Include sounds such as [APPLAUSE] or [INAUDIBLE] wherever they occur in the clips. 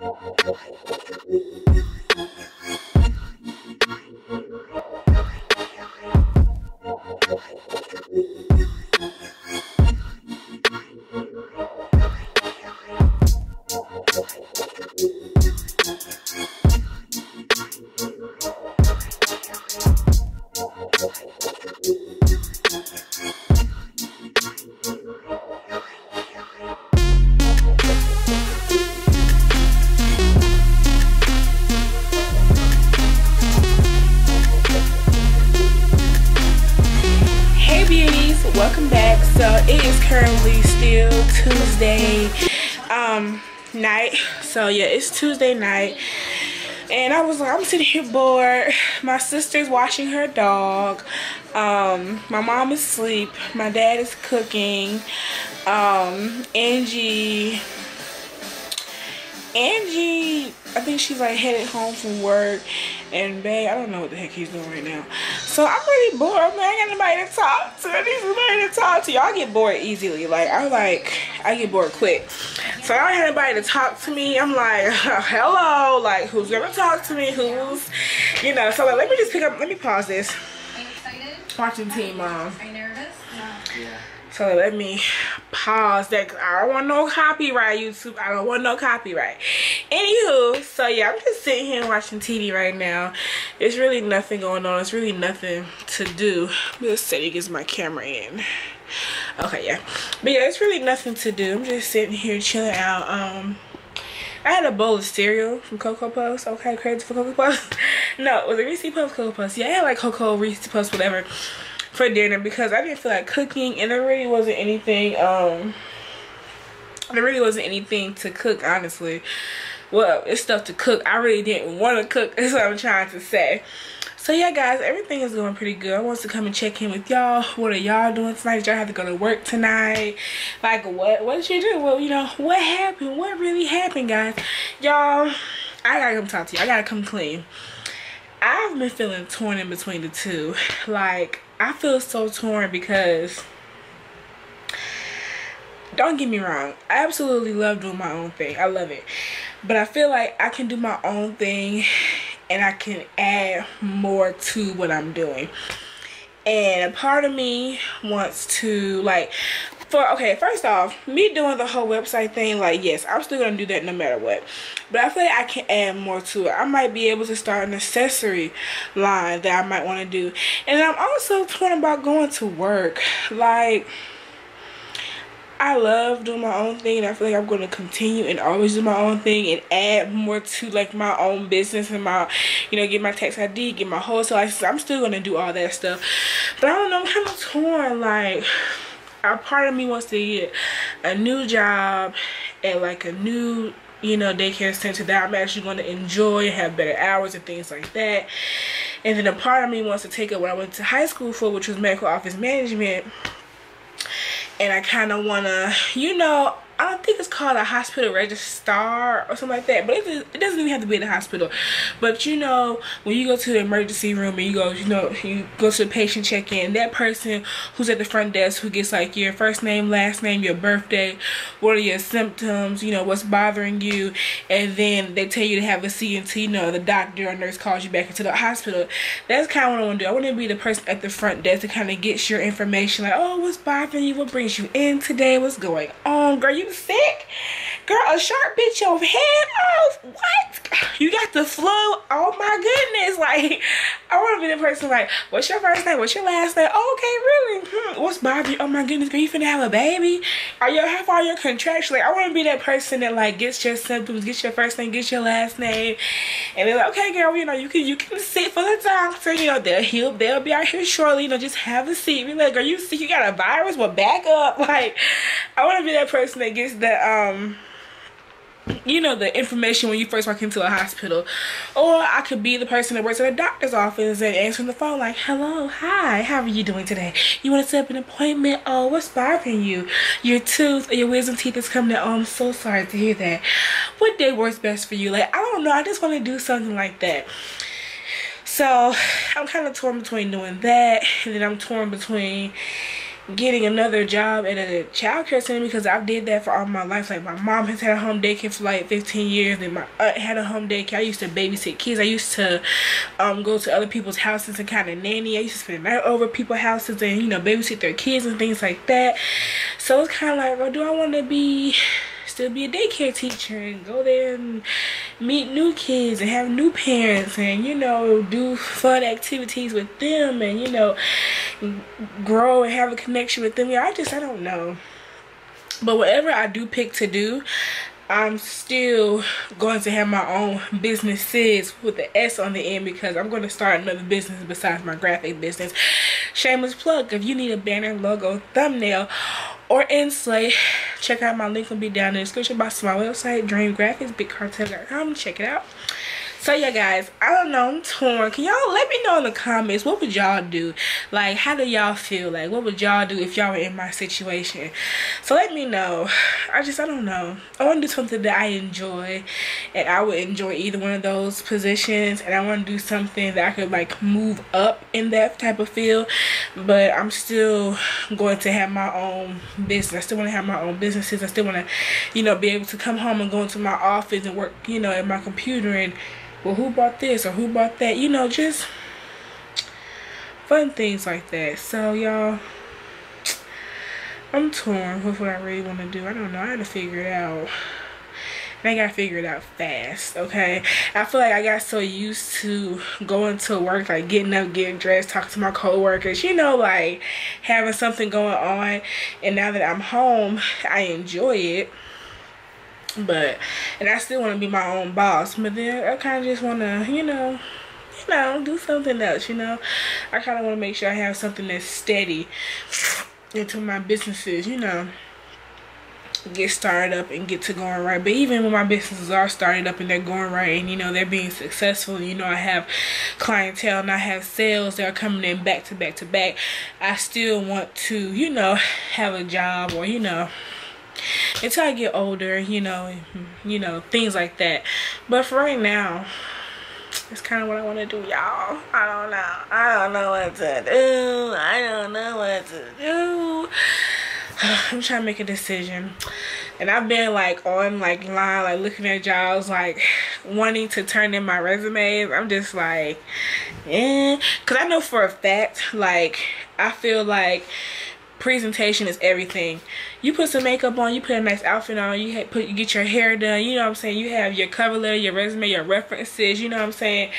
I'm so yeah it's tuesday night. And i was like i'm sitting here bored. My sister's washing her dog. Um, my mom is asleep. My dad is cooking. Um, angie Angie, I think she's like headed home from work. And babe, I don't know what the heck he's doing right now. So I'm really bored, man. I got nobody to talk to. I need somebody to talk to. Y'all get bored easily. Like, I like, I get bored quick. So I don't have anybody to talk to me. I'm like, [LAUGHS] hello. Like, who's going to talk to me? Who's, you know. So like, let me just pick up, let me pause this. Excited? Watching Teen Mom. Are you nervous? No. Yeah. So let me pause that. I don't want no copyright, YouTube. I don't want no copyright. Anywho, so yeah, I'm just sitting here watching TV right now. There's really nothing going on. It's really nothing to do. Let's see, gets my camera in. Okay, yeah. But yeah, it's really nothing to do. I'm just sitting here chilling out. Um, I had a bowl of cereal from Cocoa Puffs. Okay, crazy for Cocoa Puffs. [LAUGHS] no, it was a Reese's Puffs Cocoa Puffs. Yeah, I had like Cocoa Reese's Puffs, whatever for dinner because I didn't feel like cooking and there really wasn't anything um there really wasn't anything to cook honestly well it's stuff to cook. I really didn't want to cook. [LAUGHS] That's what I'm trying to say. So yeah guys everything is going pretty good. I want to come and check in with y'all. What are y'all doing tonight? Y'all have to go to work tonight. Like what what did you do? Well you know what happened? What really happened guys? Y'all I gotta come talk to you I gotta come clean. I've been feeling torn in between the two. Like I feel so torn because don't get me wrong I absolutely love doing my own thing. I love it but I feel like I can do my own thing and I can add more to what I'm doing. And a part of me wants to like for okay first off me doing the whole website thing like yes i'm still gonna do that no matter what. But i feel like i can add more to it. I might be able to start an accessory line that i might want to do. And i'm also torn about going to work. Like I love doing my own thing and I feel like I'm going to continue and always do my own thing and add more to like my own business and my, you know, get my tax ID, get my wholesale license. I'm still going to do all that stuff. But I don't know, I'm kind of torn like a part of me wants to get a new job at like a new you know daycare center that i'm actually going to enjoy have better hours and things like that and then a part of me wants to take up what i went to high school for which was medical office management and i kind of want to you know I don't think it's called a hospital registrar or something like that. But it, it doesn't even have to be in the hospital. But you know, when you go to the emergency room and you go, you know, you go to the patient check-in, that person who's at the front desk who gets like your first name, last name, your birthday, what are your symptoms, you know, what's bothering you, and then they tell you to have a CNT, you know, the doctor or nurse calls you back into the hospital. That's kind of what I want to do. I want to be the person at the front desk to kind of get your information, like, oh, what's bothering you, what brings you in today, what's going on, girl, you sick? Girl, a shark bit your head off. What? You got the flu? Oh my goodness. [LAUGHS] Like, I want to be the person like, what's your first name? What's your last name? Oh, okay, really? Hmm. What's Bobby? Oh my goodness, girl, you finna have a baby? Are you have all your contractions? Like, I want to be that person that like gets your symptoms, gets your first name, gets your last name. And they're like, okay, girl, you know, you can you can sit for the doctor. You know, they'll heal, they'll be out here shortly. You know, just have a seat. Be like, are you sick? You got a virus? Well, back up. [LAUGHS] Like, I want to be that person that gets the um you know the information when you first walk into a hospital. Or i could be the person that works at a doctor's office and answering the phone like hello hi how are you doing today? You want to set up an appointment? Oh what's bothering you? Your tooth or your wisdom teeth is coming out. Oh i'm so sorry to hear that. What day works best for you? Like i don't know. I just want to do something like that. So i'm kind of torn between doing that and then i'm torn between getting another job at a child care center because I've did that for all my life. Like my mom has had a home daycare for like 15 years and my aunt had a home daycare. I used to babysit kids. I used to um, go to other people's houses and kind of nanny. I used to spend night over people's houses and, you know, babysit their kids and things like that. So it's kind of like, well, do I want to be still be a daycare teacher and go there and meet new kids and have new parents and you know do fun activities with them and you know grow and have a connection with them. Yeah i just i don't know. But whatever i do pick to do I'm still going to have my own businesses with the S on the end because I'm going to start another business besides my graphic business. Shameless plug, if you need a banner, logo, thumbnail, or Inslay, check out my link will be down in the description box to my website, Dream Graphics, BigCartel.com. Check it out. So yeah guys, I don't know, I'm torn. Can y'all let me know in the comments what would y'all do? Like how do y'all feel? Like what would y'all do if y'all were in my situation? So let me know. I just I don't know. I want to do something that I enjoy and I would enjoy either one of those positions and I want to do something that I could like move up in that type of field. But I'm still going to have my own business. I still want to have my own businesses. I still want to, you know, be able to come home and go into my office and work, you know, at my computer and well who bought this or who bought that? You know just fun things like that. So y'all i'm torn with what i really want to do. I don't know. I had to figure it out. And I gotta figure it out fast, okay? I feel like I got so used to going to work, like getting up, getting dressed, talking to my coworkers, you know, like having something going on. And now that I'm home, I enjoy it but and I still want to be my own boss but then I kind of just want to you know you know do something else you know? I kind of want to make sure I have something that's steady into my businesses you know? Get started up and get to going right but even when my businesses are started up and they're going right and you know they're being successful you know I have clientele and I have sales that are coming in back to back to back I still want to you know have a job or you know until I get older, you know, you know, things like that. But for right now, it's kind of what I want to do, y'all. I don't know. I don't know what to do. I don't know what to do. [SIGHS] I'm trying to make a decision. And I've been like on like line, like looking at jobs, like wanting to turn in my resumes. I'm just like, yeah. Cause I know for a fact, like, I feel like presentation is everything. You put some makeup on, you put a nice outfit on, you put you get your hair done, you know what I'm saying? You have your cover letter, your resume, your references, you know what I'm saying?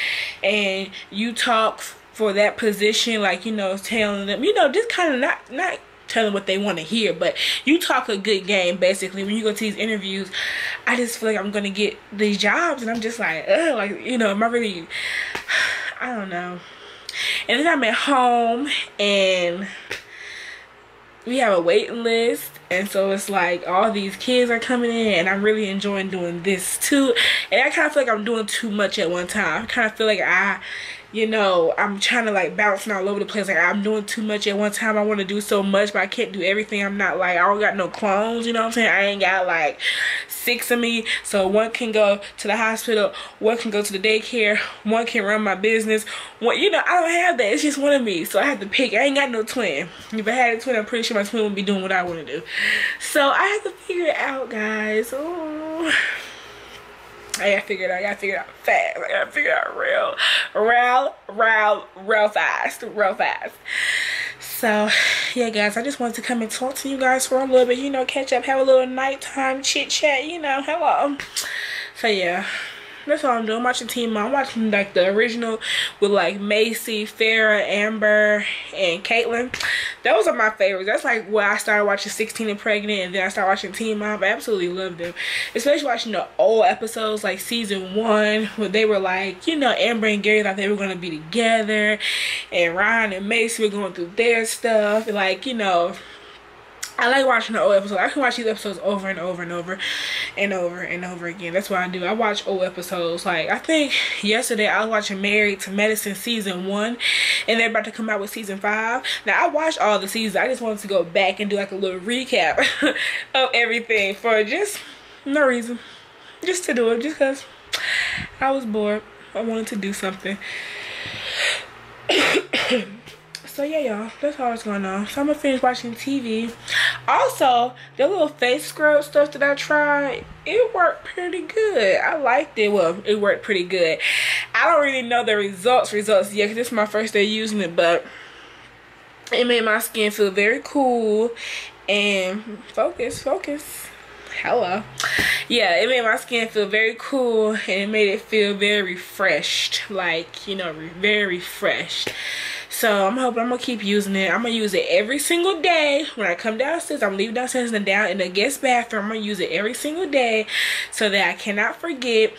And you talk for that position like, you know, telling them, you know, just kind of not not telling what they want to hear, but you talk a good game basically when you go to these interviews. I just feel like I'm going to get these jobs and I'm just like, ugh, like, you know, am I really [SIGHS] I don't know. And then I'm at home and we have a waiting list and so it's like all these kids are coming in and i'm really enjoying doing this too. And i kind of feel like i'm doing too much at one time. I kind of feel like i you know i'm trying to like bouncing all over the place. Like i'm doing too much at one time. I want to do so much but i can't do everything. I'm not like i don't got no clones you know what i'm saying? I ain't got like six of me. So one can go to the hospital one can go to the daycare one can run my business. One you know i don't have that. It's just one of me. So i have to pick. I ain't got no twin. If i had a twin i'm pretty sure my twin would be doing what i want to do. So i have to figure it out guys. Oh I gotta figure it out. I gotta figure it out fast. I gotta figure it out real, real, real, real fast, real fast. So, yeah, guys, I just wanted to come and talk to you guys for a little bit. You know, catch up, have a little nighttime chit chat. You know, hello. So yeah. That's all I'm doing. I'm watching Teen Mom. I'm watching like the original with like Maci, Farrah, Amber, and Catelynn. Those are my favorites. That's like where I started watching 16 and Pregnant and then I started watching Teen Mom. I absolutely love them. Especially watching the old episodes like season one where they were like, you know, Amber and Gary thought they were going to be together and Ryan and Maci were going through their stuff. Like, you know, I like watching the old episodes. I can watch these episodes over and over and over and over and over again. That's what I do. I watch old episodes. Like, I think yesterday I was watching Married to Medicine season one and they're about to come out with season five. Now, I watched all the seasons. I just wanted to go back and do like a little recap [LAUGHS] of everything for just no reason. Just to do it. Just because I was bored. I wanted to do something. [COUGHS] so yeah y'all that's all that's going on. So i'm gonna finish watching tv also the little face scrub stuff that i tried it worked pretty good. I liked it. Well it worked pretty good. I don't really know the results results yet this is my first day using it but it made my skin feel very cool and focus focus hello yeah it made my skin feel very cool and it made it feel very refreshed like you know very refreshed. So i'm hoping i'm gonna keep using it. I'm gonna use it every single day. When i come downstairs i'm leaving downstairs and down in the guest bathroom. I'm gonna use it every single day so that i cannot forget.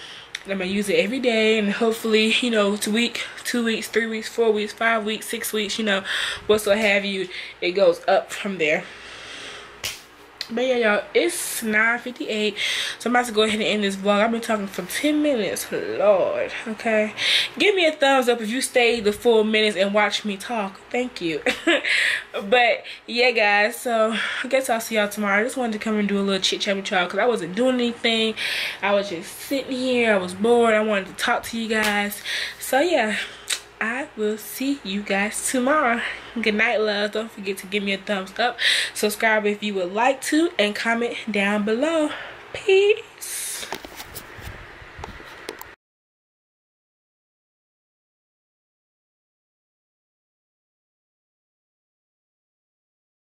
I'm gonna use it every day and hopefully, you know, two week, two weeks, three weeks, four weeks, five weeks, six weeks, you know, what so have you, it goes up from there but yeah y'all it's 9:58, so i'm about to go ahead and end this vlog. I've been talking for 10 minutes lord okay? Give me a thumbs up if you stayed the full minutes and watch me talk. Thank you. [LAUGHS] But yeah guys so i guess i'll see y'all tomorrow. I just wanted to come and do a little chit chat with y'all because i wasn't doing anything. I was just sitting here. I was bored. I wanted to talk to you guys. So yeah I will see you guys tomorrow. Good night, love. Don't forget to give me a thumbs up. Subscribe if you would like to. And comment down below. Peace.